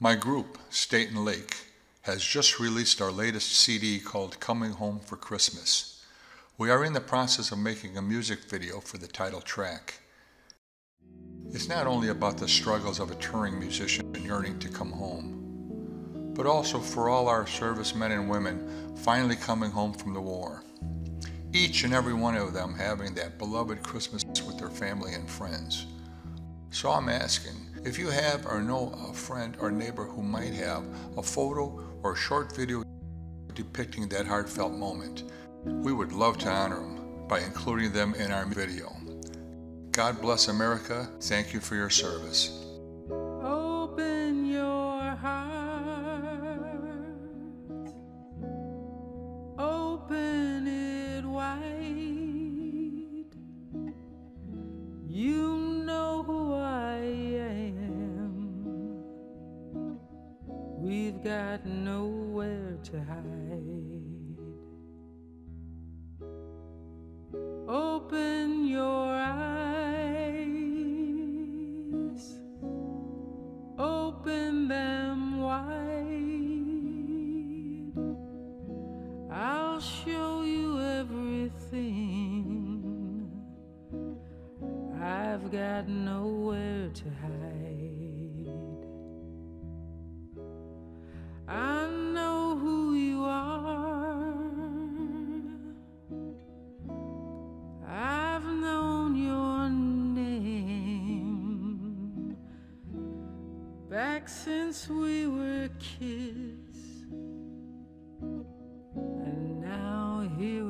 My group, State and Lake, has just released our latest CD called Coming Home for Christmas. We are in the process of making a music video for the title track. It's not only about the struggles of a touring musician yearning to come home, but also for all our servicemen and women finally coming home from the war. Each and every one of them having that beloved Christmas with their family and friends. So I'm asking, if you have or know a friend or neighbor who might have a photo or short video depicting that heartfelt moment, we would love to honor them by including them in our video. God bless America. Thank you for your service. We've got nowhere to hide. Open your eyes, open them wide. I'll show you everything. I've got nowhere to hide. Back since we were kids, and now here.